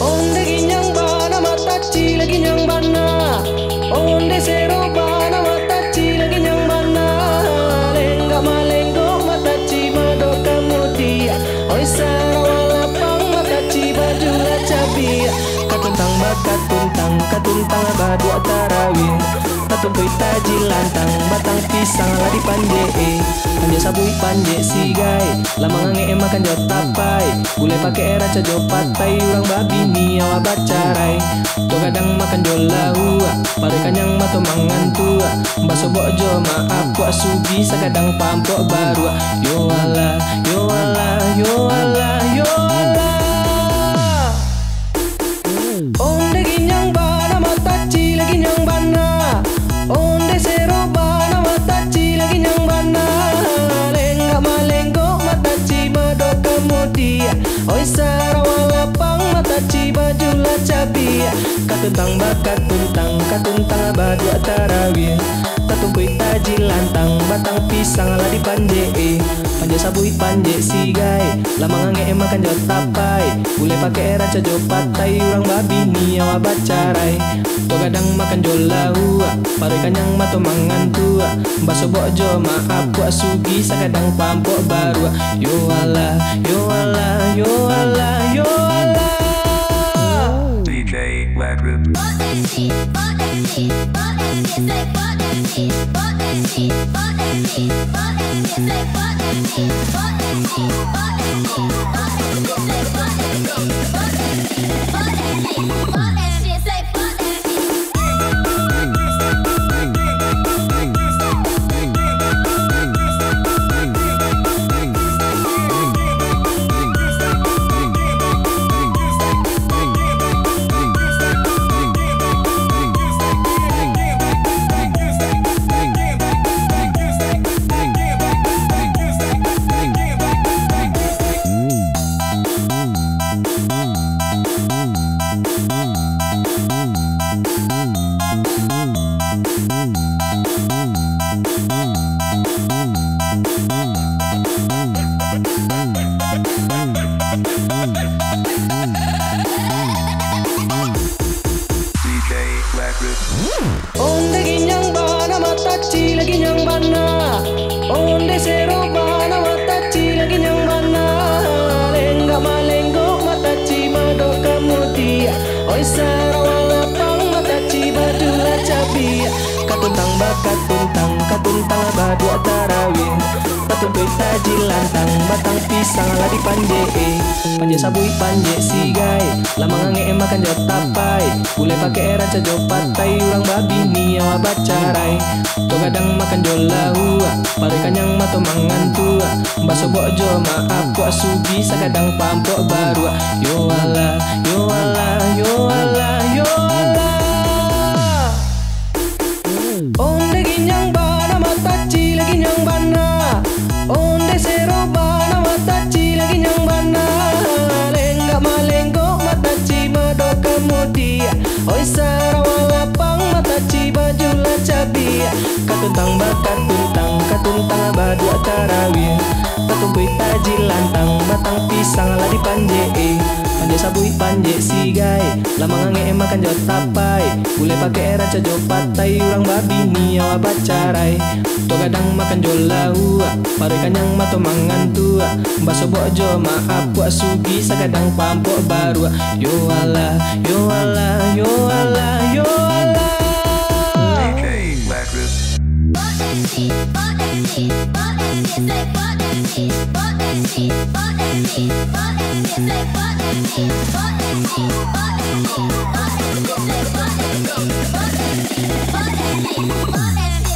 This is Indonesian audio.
Onde ghignang bana ma taxi la bana Onde sero bana badu tarawih Katuntui taji lantang batang pisang ladi panje Panje sabui panje sigai Lamang nge makan jo tapai. Gulai pakai era cajo patai Urang babi ni awa bacarai. To kadang makan jo lahua Pare kanyang mato mangan tua. Baso bojo maaf Kuak sugi sakadang pampok baru. Yo ala, yo Katuntang bakat tuntang katuntang abadu tarawih Katumpui taji lantang batang pisang la di panje Panje sabui panje sigai Lamang nge makan jo tapai. Bule pakai era cajo patai Urang babi ni awa bacarai. To kadang makan jo lahua Pare kanyang mato mangan tua. Baso bojo maaf kuak sugi Sakadang pampok baru Yo ala, yo ala, yo What is she? Katuntang bakat tuntang katuntang badu tarawih Katuntui taji lantang batang pisang la di panje Panje sabui panje sigai Lamang nge makan jo tapai. Bule pakai era cajo patai Urang babi ni awa bacarai kadang makan jo lahua Pare kanyang mato mangan tua. Baso bojo maaf kuak sugi Sakadang pampok baru Yo ala, yo Katuntang bakar tuntang Katuntang abadu tarawih katumpui taji lantang Batang pisang ladi dipanje eh. Panje sabui panje Si sigai Lama ngange makan jauh tapai. Boleh pakai era cajo patai Urang babi ni awa bacarai Tua kadang makan jauh laua Paru kanyang mato mangan tua. Baso bojo maaf Buat sugi sekadang pampok baru Yo ala, yo ala, yo ala. Button, button, button, button, button, button, button, button, button, button, button, button, button, button, button, button, button, button,